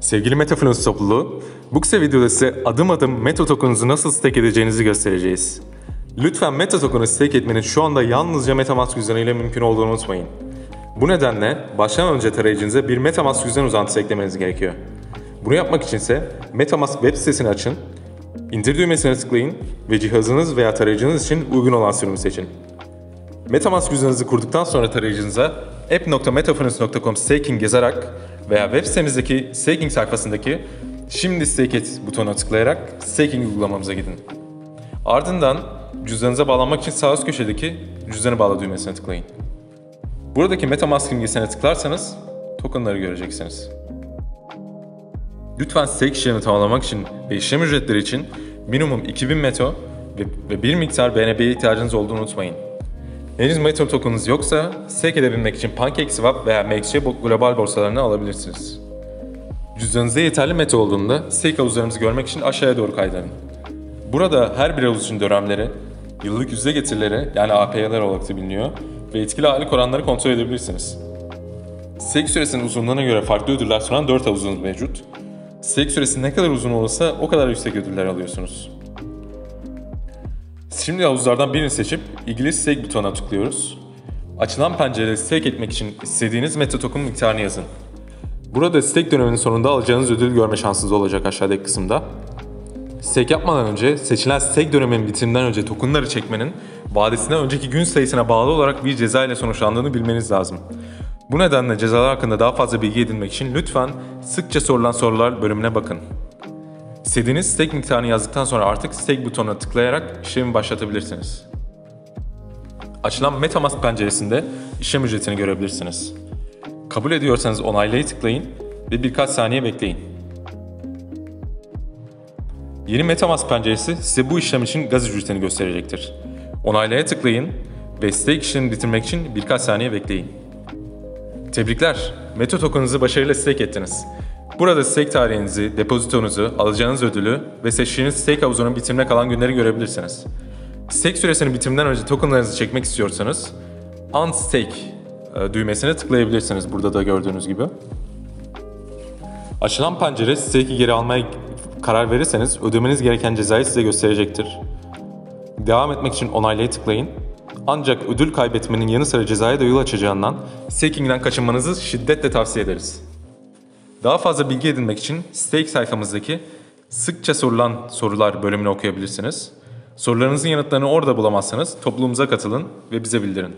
Sevgili Metafluence topluluğu, kısa videoda size adım adım Meta nasıl stake edeceğinizi göstereceğiz. Lütfen Meta token'ı stake etmenin şu anda yalnızca Metamask cüzdanıyla mümkün olduğunu unutmayın. Bu nedenle başlamadan önce tarayıcınıza bir Metamask cüzdan uzantısı eklemeniz gerekiyor. Bunu yapmak için ise Metamask web sitesini açın, indir düğmesine tıklayın ve cihazınız veya tarayıcınız için uygun olan sürümü seçin. Metamask cüzdanınızı kurduktan sonra tarayıcınıza app.metafinance.com staking yazarak veya web sitemizdeki staking sayfasındaki Şimdi stake et butonuna tıklayarak staking uygulamamıza gidin. Ardından cüzdanınıza bağlanmak için sağ üst köşedeki cüzdanı bağla düğmesine tıklayın. Buradaki Metamask imgesine tıklarsanız tokenları göreceksiniz. Lütfen stake işlemini tamamlamak için ve işlem ücretleri için minimum 2000 Meto ve, bir miktar BNB'ye ihtiyacınız olduğunu unutmayın. Henüz Meto tokenınız yoksa stake edebilmek için PancakeSwap veya MXC global borsalarını alabilirsiniz. Cüzdanınızda yeterli Meto olduğunda stake havuzlarımızı görmek için aşağıya doğru kaydırın. Burada her bir havuz için dönemleri, yıllık yüzde getirileri yani APY'ler olarak da biliniyor ve etkili aylık oranları kontrol edebilirsiniz. Stake süresinin uzunluğuna göre farklı ödüller sunan 4 havuzunuz mevcut. Stake süresi ne kadar uzun olursa o kadar yüksek ödüller alıyorsunuz. Şimdi havuzlardan birini seçip ilgili stake butonuna tıklıyoruz. Açılan pencerede stake etmek için istediğiniz meta token miktarını yazın. Burada stake döneminin sonunda alacağınız ödül görme şansınız olacak aşağıdaki kısımda. Stake yapmadan önce seçilen stake döneminin bitiminden önce tokenları çekmenin vadesine önceki gün sayısına bağlı olarak bir ceza ile sonuçlandığını bilmeniz lazım. Bu nedenle cezalar hakkında daha fazla bilgi edinmek için lütfen sıkça sorulan sorular bölümüne bakın. İstediğiniz stake miktarını yazdıktan sonra artık stake butonuna tıklayarak işlemi başlatabilirsiniz. Açılan Metamask penceresinde işlem ücretini görebilirsiniz. Kabul ediyorsanız onaylayı tıklayın ve birkaç saniye bekleyin. Yeni Metamask penceresi size bu işlem için gaz ücretini gösterecektir. Onaylaya tıklayın ve stake işlemini bitirmek için birkaç saniye bekleyin. Tebrikler! Meta token'ınızı başarıyla stake ettiniz. Burada stake tarihinizi, depozitonuzu, alacağınız ödülü ve seçtiğiniz stake havuzunun bitimine kalan günleri görebilirsiniz. Stake süresinin bitiminden önce tokenlarınızı çekmek istiyorsanız Unstake e, düğmesine tıklayabilirsiniz burada da gördüğünüz gibi. Açılan pencere stake'i geri almaya karar verirseniz ödemeniz gereken cezayı size gösterecektir. Devam etmek için onaylaya tıklayın. Ancak ödül kaybetmenin yanı sıra cezaya da yol açacağından staking'den kaçınmanızı şiddetle tavsiye ederiz. Daha fazla bilgi edinmek için stake sayfamızdaki sıkça sorulan sorular bölümünü okuyabilirsiniz. Sorularınızın yanıtlarını orada bulamazsanız topluluğumuza katılın ve bize bildirin.